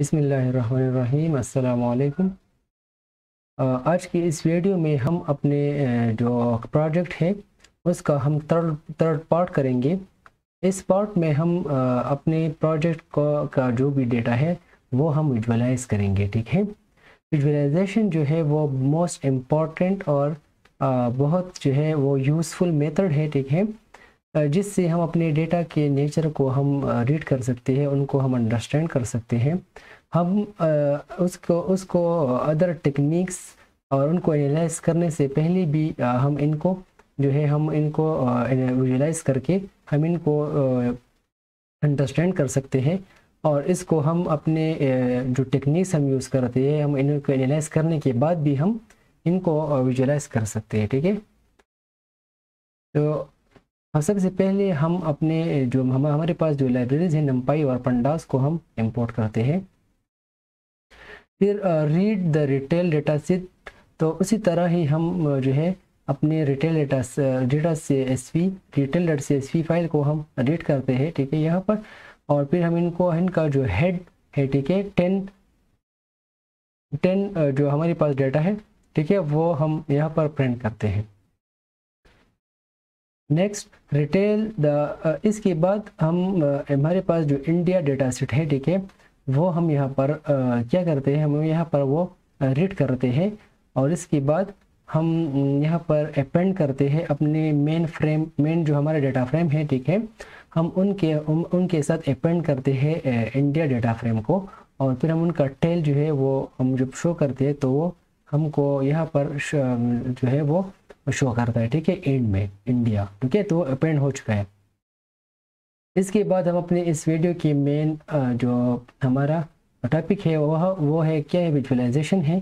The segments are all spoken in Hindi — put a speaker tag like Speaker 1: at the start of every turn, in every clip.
Speaker 1: बसमीम अल्लाम आज की इस वीडियो में हम अपने जो प्रोजेक्ट है, उसका हम थर्ड थर्ड पार्ट करेंगे। इस पार्ट में हम अपने प्रोजेक्ट को, का जो भी डेटा है, वो हम विजुअलाइज करेंगे, ठीक है? विजुअलाइजेशन जो है, वो मोस्ट इंपॉर्टेंट और बहुत जो है, वो यूज़फुल मेथड है, ठीक है? जिससे हम अपने डेटा के नेचर को हम रीड कर सकते हैं, उनको हम अंडरस्टैंड कर सकते हैं। हम उसको उसको अदर टेक्निक्स और उनको एनालाइज करने से पहले भी हम इनको जो है, हम इनको विजुलाइज करके हम इनको अंडरस्टैंड कर सकते हैं और इसको हम अपने जो टेक्निक्स हम यूज़ करते हैं, हम इनको एनालाइज करने के बाद भी हम इनको विजुलाइज कर सकते हैं, ठीक है? तो हाँ सबसे पहले हम अपने जो हम, हमारे पास जो लाइब्रेरीज हैं नम्पाई और पंडास को हम इंपोर्ट करते हैं। फिर read the retail data set तो उसी तरह ही हम जो है, अपने रिटेल डेटा डेटा से एस वी रिटेल डेटा से एस वी फ़ाइल को हम रीड करते हैं, ठीक है, यहाँ पर। और फिर हम इनको, इनका जो हेड है, ठीक है टेन टेन जो हमारे पास डेटा है, ठीक है, वो हम यहाँ पर प्रिंट करते हैं। नेक्स्ट रिटेल द इसके बाद हम हमारे पास जो इंडिया डेटा सेट है ठीक है वो हम यहाँ पर uh, क्या करते हैं हम यहाँ पर वो रीड करते हैं और इसके बाद हम यहाँ पर अपेंड करते हैं अपने मेन फ्रेम मेन जो हमारा डेटा फ्रेम है ठीक है हम उनके उन, उनके साथ अपेंड करते हैं इंडिया डेटा फ्रेम को और फिर हम उनका टेल जो है वो हम जब शो करते हैं तो वो हमको यहाँ पर जो है वो शो करता है, ठीक है? एंड में इंडिया ठीक है? तो अपेंड हो चुका है। इसके बाद हम अपने इस वीडियो की मेन जो हमारा टॉपिक है, वह, वो है, क्या है? विजुअलाइजेशन है।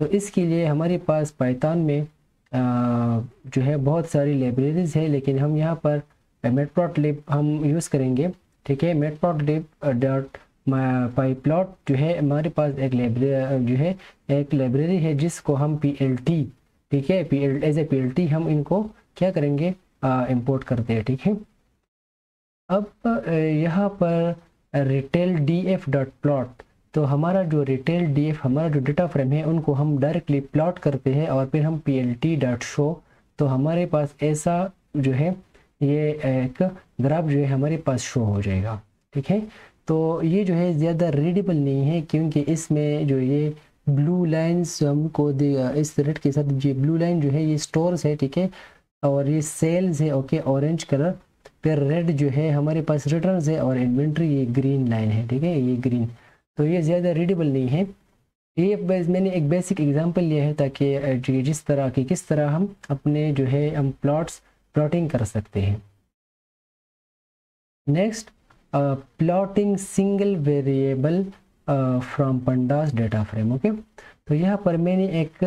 Speaker 1: तो इसके लिए हमारे पास पाइथन में जो है, बहुत सारी लाइब्रेरीज है, लेकिन हम यहाँ पर मेटप्रॉट लिप हम यूज़ करेंगे, ठीक है? Matplotlib dot pyplot जो है, हमारे पास एक लाइब्रेरी जो है, एक लाइब्रेरी है, जिसको हम पी एल टी ठीक है? P L as A P L T हम इनको क्या करेंगे? इंपोर्ट करते हैं, ठीक है? अब यहाँ पर retail D F dot plot तो हमारा जो रिटेल डी एफ़ हमारा जो डेटा फ्रेम है, उनको हम डायरेक्टली प्लॉट करते हैं और फिर हम P L T dot show तो हमारे पास ऐसा जो है, ये एक ग्राफ जो है हमारे पास शो हो जाएगा, ठीक है? तो ये जो है ज़्यादा रीडेबल नहीं है, क्योंकि इसमें जो ये ब्लू लाइन्स हमको इस रेड के साथ ये ब्लू लाइन जो है, ये स्टोर्स है, ठीक है? और ये सेल्स है ओके ऑरेंज कलर फिर रेड जो है, हमारे पास रिटर्न है और इन्वेंट्री ये ग्रीन लाइन है, ठीक है? ये ग्रीन तो ये ज़्यादा रीडेबल नहीं है. ये मैंने एक बेसिक एग्जांपल लिया है ताकि जिस तरह की, किस तरह हम अपने जो है, हम प्लॉट्स प्लॉटिंग कर सकते हैं. Next plotting single variable from pandas data frame okay तो यहाँ पर मैंने एक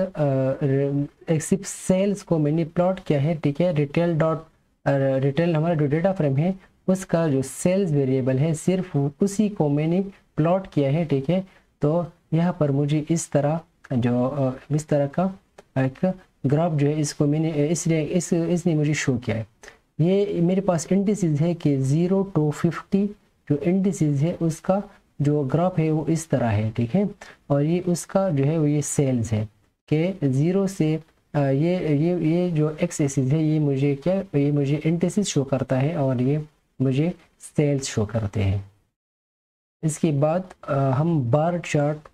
Speaker 1: एक सिर्फ़ सेल्स को मैंने प्लॉट किया है, ठीक है? रिटेल डॉट रिटेल हमारा जो डेटा फ्रेम है, उसका जो सेल्स वेरिएबल है, सिर्फ़ उसी को मैंने प्लॉट किया है, ठीक है? तो यहाँ पर मुझे इस तरह जो इस तरह का एक ग्राफ जो है, इसको मैंने इसलिए इस, इसने मुझे शो किया है। ये मेरे पास इंडिसेस है कि ज़ीरो टू फिफ्टी जो इंडिसेस है, उसका जो ग्राफ है वो इस तरह है, ठीक है? और ये उसका जो है वो ये सेल्स है, कि ज़ीरो से ये ये ये जो एक्स एसिस है, ये मुझे क्या, ये मुझे इंटेसिस शो करता है और ये मुझे सेल्स शो करते हैं। इसके बाद हम बार चार्ट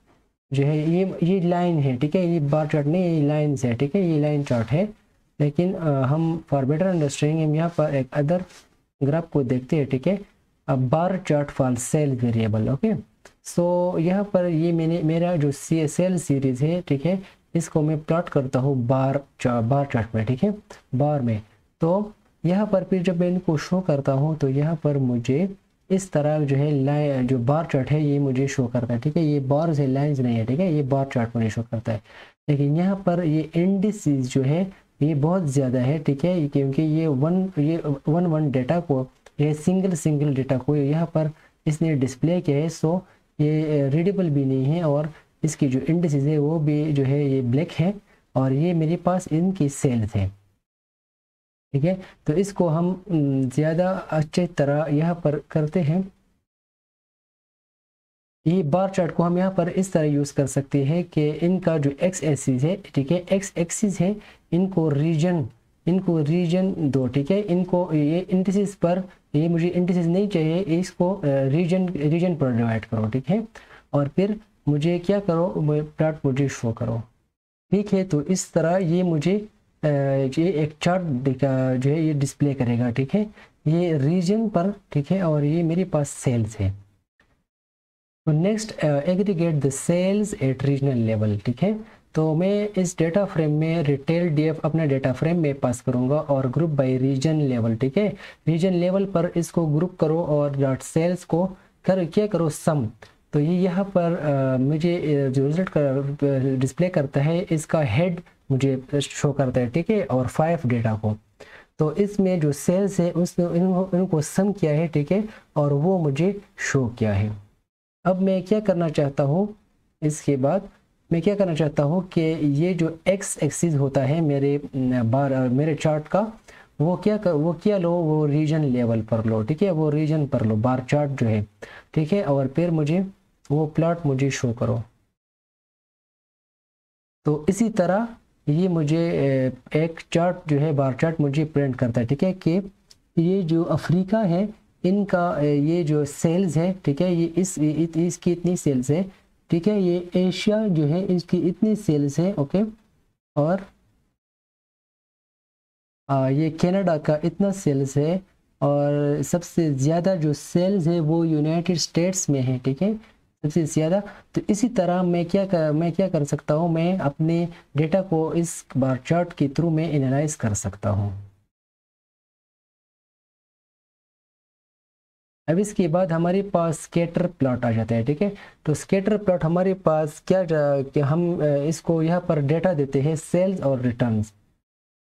Speaker 1: जो है, ये ये लाइन है, ठीक है? ये बार चार्ट नहीं, ये लाइन है, ठीक है? ये लाइन चार्ट है, लेकिन हम फॉर बेटर अंडरस्टैंडिंग हम यहाँ पर एक अदर ग्राफ को देखते हैं, ठीक है? Bar chart for sale variable okay so यहाँ पर ये मैंने मेरा जो सी एस एल सीरीज़ है ठीक है इसको मैं प्लॉट करता हूँ बार चा, बार चार्ट में ठीक है? बार में। तो यहाँ पर फिर जब मैं इनको शो करता हूँ तो यहाँ पर मुझे इस तरह जो है लाइन जो बार चार्ट है ये मुझे शो करता है ठीक है? ये बार से लाइन्स नहीं है ठीक है? ये बार चार्ट मुझे शो करता है। लेकिन यहाँ पर ये इंडिसीज जो है ये बहुत ज़्यादा है ठीक है? क्योंकि ये वन ये वन वन डेटा को ये सिंगल सिंगल डेटा को यहाँ पर इसने डिस्प्ले किया है सो ये रीडेबल भी नहीं है और इसकी जो इंडिस है वो भी जो है ये ब्लैक है और ये मेरे पास इनकी सेल्स है ठीक है? तो इसको हम ज़्यादा अच्छे तरह यहाँ पर करते हैं। ये बार चार्ट को हम यहाँ पर इस तरह यूज़ कर सकते हैं कि इनका जो एक्स एक्सिस है, ठीक है? एक्स एक्सिस है, इनको रीजन इनको रीजन दो, ठीक है? इनको ये इंटिसिस पर, ये मुझे इंटिसिस नहीं चाहिए, इसको रीजन रीजन पर डिवाइड करो, ठीक है? और फिर मुझे क्या करो? प्लॉट मुझे शो करो। ठीक है? तो इस तरह ये मुझे ये एक चार्ट जो है, ये डिस्प्ले करेगा, ठीक है? ये रीजन पर, ठीक है? और ये मेरे पास सेल्स है। Next aggregate the sales at regional level ठीक है? तो मैं इस डेटा फ्रेम में रिटेल डीएफ अपना डेटा फ्रेम में पास करूँगा और ग्रुप बाय रीजन लेवल ठीक है? रीजन लेवल पर इसको ग्रुप करो और डॉट सेल्स को कर क्या करो? सम तो ये यहाँ पर आ, मुझे जो रिज़ल्ट कर डिस्प्ले करता है इसका हेड मुझे शो करता है ठीक है? और फाइव डेटा को। तो इसमें जो सेल्स है उस इनको, इनको सम किया है ठीक है? और वो मुझे शो किया है। अब मैं क्या करना चाहता हूँ इसके बाद मैं क्या करना चाहता हूँ कि ये जो एक्स एक्सिस होता है मेरे बार मेरे चार्ट का, वो क्या कर, वो क्या लो, वो रीजन लेवल पर लो, ठीक है? वो रीजन पर लो, बार चार्ट जो है, ठीक है? और फिर मुझे वो प्लॉट मुझे शो करो। तो इसी तरह ये मुझे एक चार्ट जो है, बार चार्ट मुझे प्रिंट करता है, ठीक है? कि ये जो अफ्रीका है, इनका ये जो सेल्स है, ठीक है? ये इस इसकी इतनी सेल्स है ठीक है ये एशिया जो है इसकी इतनी सेल्स है ओके और आ, ये कनाडा का इतना सेल्स है और सबसे ज़्यादा जो सेल्स है वो यूनाइटेड स्टेट्स में है ठीक है? सबसे ज़्यादा तो इसी तरह मैं क्या कर मैं क्या कर सकता हूँ? मैं अपने डेटा को इस बार चार्ट के थ्रू में एनालाइज कर सकता हूँ। अब इसके बाद हमारे पास स्केटर प्लॉट आ जाता है, ठीक है? तो स्केटर प्लॉट हमारे पास क्या कि हम इसको यहाँ पर डेटा देते हैं सेल्स और रिटर्न्स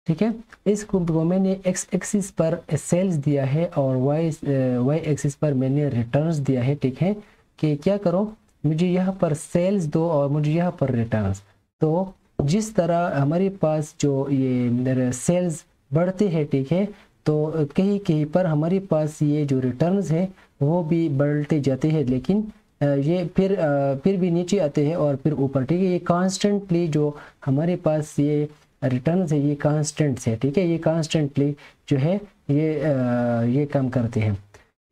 Speaker 1: ठीक है? इसको मैंने एक्स एक्सिस पर सेल्स दिया है और वाई वाई एक्सिस पर मैंने रिटर्न्स दिया है, ठीक है? कि क्या करो? मुझे यहाँ पर सेल्स दो और मुझे यहाँ पर रिटर्न्स तो जिस तरह हमारे पास जो ये सेल्स बढ़ते हैं, ठीक है? तो कहीं कहीं पर हमारे पास ये जो रिटर्न्स है, वो भी बढ़ते जाते हैं, लेकिन ये फिर फिर भी नीचे आते हैं और फिर ऊपर। ठीक है, ये कांस्टेंटली जो हमारे पास ये रिटर्न्स है, ये कांस्टेंट्स है, ठीक है, ये कांस्टेंटली जो है, ये ये काम करते हैं।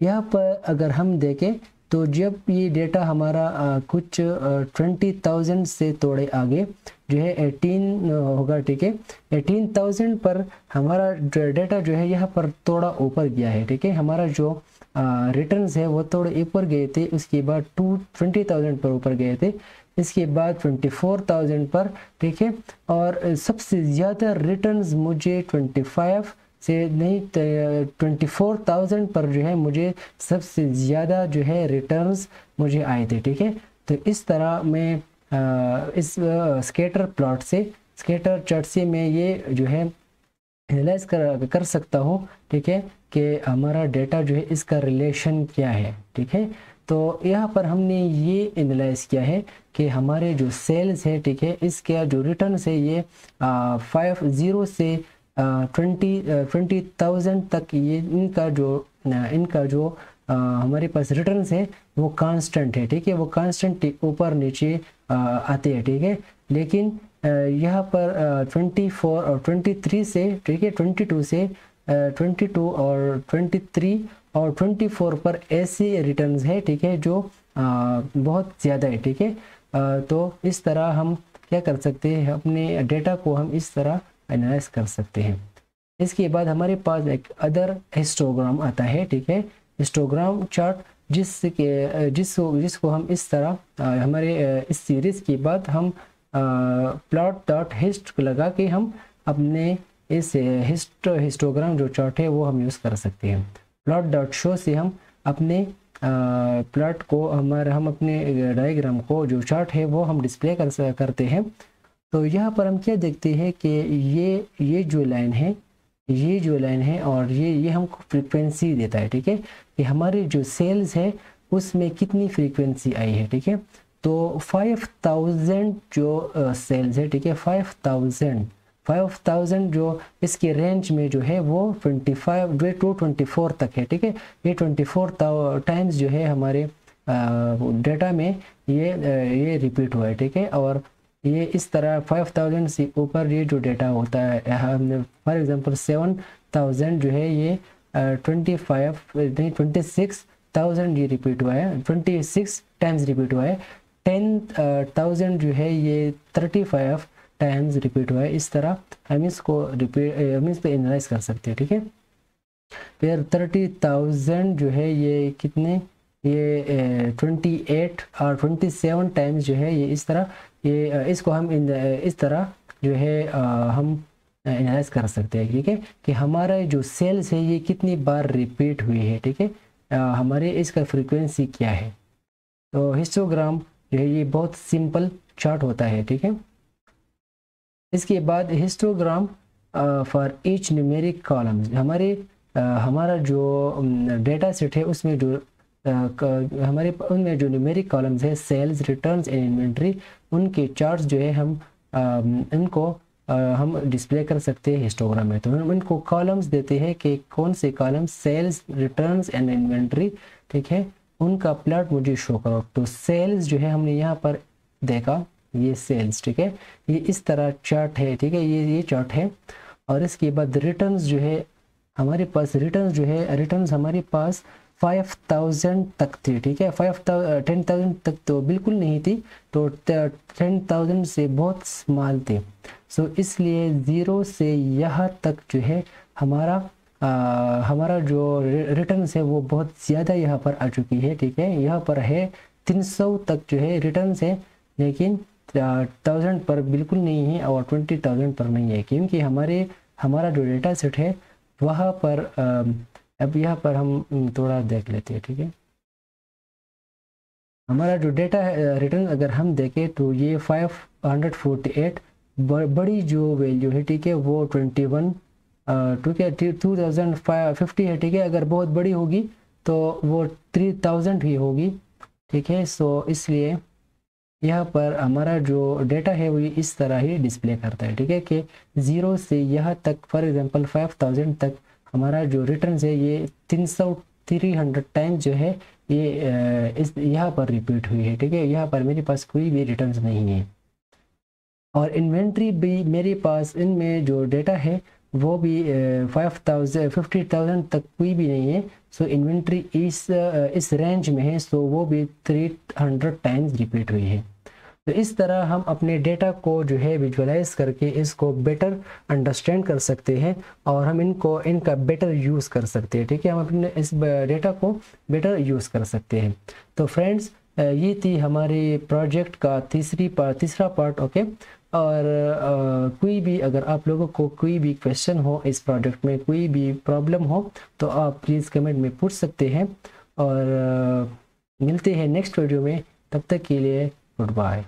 Speaker 1: यहाँ पर अगर हम देखें तो जब ये डेटा हमारा कुछ ट्वेंटी थाउज़ेंड से थोड़े आगे, जो है एटीन होगा, ठीक है? एटीन थाउज़ेंड पर हमारा डेटा जो है यहाँ पर थोड़ा ऊपर गया है, ठीक है? हमारा जो रिटर्न है वो थोड़े ऊपर गए थे, उसके बाद टू ट्वेंटी थाउज़ेंड पर ऊपर गए थे, इसके बाद ट्वेंटी फोर थाउज़ेंड पर, ठीक है? और सबसे ज़्यादा रिटर्न्स मुझे ट्वेंटी फाइव से नहीं ट्वेंटी फोर थाउज़ेंड पर जो है मुझे सबसे ज़्यादा जो है रिटर्न्स मुझे आए थे, ठीक है? तो इस तरह मैं इस स्केटर प्लॉट से स्केटर चर्ट से मैं ये जो है एनालाइज कर कर सकता हूँ, ठीक है, कि हमारा डेटा जो है इसका रिलेशन क्या है, ठीक है? तो यहाँ पर हमने ये एनालाइज किया है कि हमारे जो सेल्स है, ठीक है, इसका जो रिटर्न है ये फाइव ज़ीरो से ट्वेंटी ट्वेंटी थाउज़ेंड तक ये इनका जो इनका जो आ, हमारे पास रिटर्न है वो कांस्टेंट है ठीक है? वो कांस्टेंट ऊपर नीचे आते हैं ठीक है? लेकिन यहाँ पर ट्वेंटी फोर और ट्वेंटी थ्री से ठीक है? ट्वेंटी टू से ट्वेंटी टू और ट्वेंटी थ्री और ट्वेंटी फोर पर ऐसे रिटर्न्स है ठीक है? जो आ, बहुत ज़्यादा है ठीक है? तो इस तरह हम क्या कर सकते हैं? अपने डेटा को हम इस तरह एनालाइज कर सकते हैं। इसके बाद हमारे पास एक अदर हिस्टोग्राम आता है, ठीक है? हिस्टोग्राम चार्ट जिसके, जिस, जिसको हम इस तरह हमारे इस सीरीज़ के बाद हम प्लॉट डॉट हिस्ट लगा के हम अपने इस हिस्ट हिस्टोग्राम जो चार्ट है वो हम यूज़ कर सकते हैं। प्लॉट डॉट शो से हम अपने प्लॉट को हमारे, हम अपने डायग्राम को जो चार्ट है वो हम डिस्प्ले कर करते हैं। तो यहाँ पर हम क्या देखते हैं कि ये ये जो लाइन है, ये जो लाइन है और ये ये हमको फ्रीक्वेंसी देता है, ठीक है? कि हमारे जो सेल्स है, उसमें कितनी फ्रीक्वेंसी आई है, ठीक है? तो 5000 जो सेल्स है, ठीक है? 5000 5000 जो इसके रेंज में जो है, वो 25 टू 24 तक है, ठीक है? ये 24 टाइम्स जो है हमारे डेटा में ये ये रिपीट हुआ है, ठीक है? और ये इस तरह 5000 से ऊपर ये जो डेटा होता है। हमने फॉर एग्जांपल 7000 जो है ये twenty five twenty six thousand ये रिपीट हुआ है। ट्वेंटी सिक्स टाइम्स रिपीट हुआ है। टेन थाउज़ेंड जो है ये थर्टी फाइव टाइम्स रिपीट हुआ है। इस तरह हम इसको रिपीट हम इस पर एनालाइज कर सकते हैं, ठीक है? फिर थर्टी थाउज़ेंड जो है ये कितने? ये ट्वेंटी एट और ट्वेंटी सेवन टाइम्स जो है ये इस तरह ये इसको हम इन इस तरह जो है हम एनालाइज कर सकते हैं ठीक है? कि हमारा जो सेल्स है ये कितनी बार रिपीट हुई है ठीक है? हमारे इसका फ्रीक्वेंसी क्या है? तो हिस्टोग्राम जो है ये बहुत सिंपल चार्ट होता है ठीक है? इसके बाद histogram for each numeric column हमारे uh, हमारा जो डेटा सेट है उसमें जो हमारे उनमें जो न्यूमेरिक कॉलम्स है सेल्स रिटर्न्स एंड इन्वेंट्री उनके चार्ट्स जो है, हम इनको हम डिस्प्ले कर सकते हैं हिस्टोग्राम में। तो हम इनको कॉलम्स देते हैं कि कौन से column sales returns and inventory ठीक है? उनका प्लाट मुझे शो करो। तो सेल्स जो है, हमने यहाँ पर देखा, ये सेल्स ठीक है? ये इस तरह चार्ट है, ठीक है? ये ये चार्ट है। और इसके बाद रिटर्न्स जो है, हमारे पास रिटर्न्स जो है रिटर्न्स हमारे पास फाइव थाउज़ेंड तक थी ठीक है? फाइव टेन थाउज़ेंड तक तो बिल्कुल नहीं थी तो टेन थाउज़ेंड से बहुत स्मॉल थे। सो so, इसलिए ज़ीरो से यहाँ तक जो है हमारा आ, हमारा जो रिटर्न है वो बहुत ज़्यादा यहाँ पर आ चुकी है ठीक है? यहाँ पर है 300 तक जो है रिटर्न है लेकिन थाउज़ेंड पर बिल्कुल नहीं है और ट्वेंटी थाउज़ेंड पर नहीं है क्योंकि हमारे हमारा जो डेटा सेट है वहाँ पर आ, अब यहाँ पर हम थोड़ा देख लेते हैं, ठीक है? हमारा जो डेटा है रिटर्न अगर हम देखें तो ये 548 बड़ी जो वैल्यू है, ठीक है, वो ट्वेंटी वन ठीक है टू थाउज़ेंड फिफ्टी है, ठीक है? अगर बहुत बड़ी होगी तो वो थ्री थाउज़ेंड ही होगी, ठीक है? सो इसलिए यहाँ पर हमारा जो डेटा है, वो इस तरह ही डिस्प्ले करता है, ठीक है? कि ज़ीरो से यहाँ तक फॉर एग्जांपल फाइव थाउज़ेंड तक हमारा जो रिटर्न है, ये तीन सौ थ्री हंड्रेड टाइम जो है, ये इस, यहाँ पर रिपीट हुई है, ठीक है? यहाँ पर मेरे पास कोई भी रिटर्न नहीं है। और इन्वेंट्री भी मेरे पास, इनमें जो डेटा है, वो भी फाइव थाउज़ेंड फिफ्टी थाउज़ेंड तक कोई भी नहीं है। सो इन्वेंट्री इस इस रेंज में है सो वो भी थ्री हंड्रेड टाइम्स रिपीट हुई है। तो इस तरह हम अपने डेटा को जो है विजुअलाइज करके इसको बेटर अंडरस्टैंड कर सकते हैं और हम इनको इनका बेटर यूज़ कर सकते हैं ठीक है? हम अपने इस डेटा को बेटर यूज़ कर सकते हैं। तो फ्रेंड्स ये थी हमारे प्रोजेक्ट का तीसरी पार्ट तीसरा पार्ट ओके और आ, कोई भी अगर आप लोगों को कोई भी क्वेश्चन हो इस प्रोजेक्ट में कोई भी प्रॉब्लम हो तो आप प्लीज़ कमेंट में पूछ सकते हैं। और आ, मिलते हैं नेक्स्ट वीडियो में तब तक के लिए गुड बाय